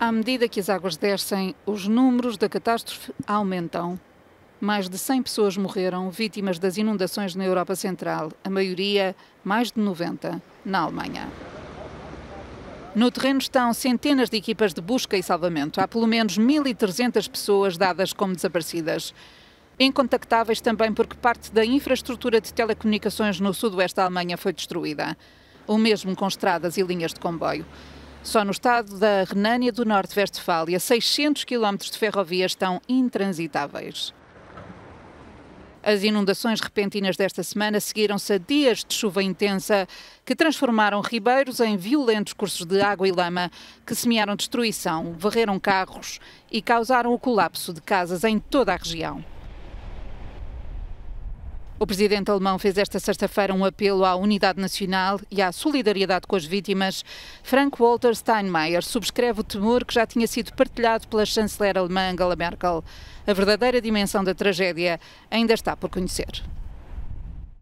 À medida que as águas descem, os números da catástrofe aumentam. Mais de 100 pessoas morreram vítimas das inundações na Europa Central, a maioria, mais de 90, na Alemanha. No terreno estão centenas de equipas de busca e salvamento. Há pelo menos 1.300 pessoas dadas como desaparecidas. Incontactáveis também porque parte da infraestrutura de telecomunicações no sudoeste da Alemanha foi destruída. O mesmo com estradas e linhas de comboio. Só no estado da Renânia do Norte-Westfália, 600 quilómetros de ferrovia estão intransitáveis. As inundações repentinas desta semana seguiram-se a dias de chuva intensa que transformaram ribeiros em violentos cursos de água e lama que semearam destruição, varreram carros e causaram o colapso de casas em toda a região. O presidente alemão fez esta sexta-feira um apelo à unidade nacional e à solidariedade com as vítimas. Frank-Walter Steinmeier subscreve o temor que já tinha sido partilhado pela chanceler alemã Angela Merkel. A verdadeira dimensão da tragédia ainda está por conhecer.